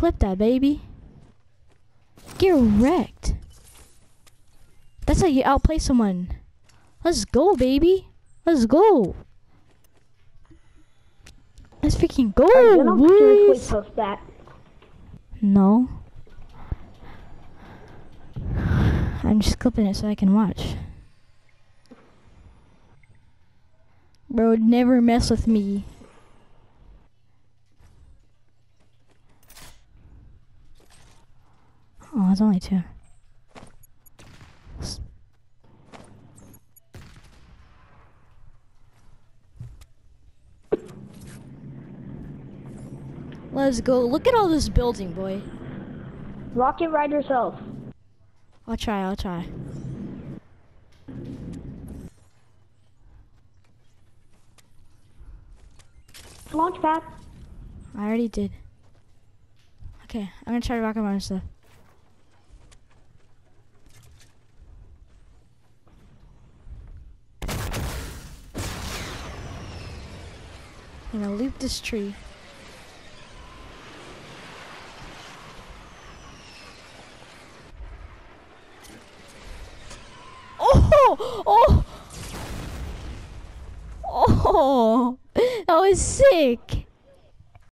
Clip that, baby. Get wrecked. That's how you outplay someone. Let's go, baby. Let's go. Let's freaking go, Alright, then I'll seriously boys. No. I'm just clipping it so I can watch. Bro, never mess with me. Oh, it's only two. Let's go. Look at all this building, boy. Rocket ride yourself. I'll try, I'll try. Launch pad. I already did. Okay, I'm gonna try to rock my I'm gonna loop this tree. Oh! Oh! Oh! That was sick!